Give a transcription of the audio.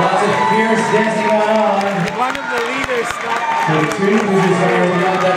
Lots of fierce dancing going on. One of the leaders. Stop.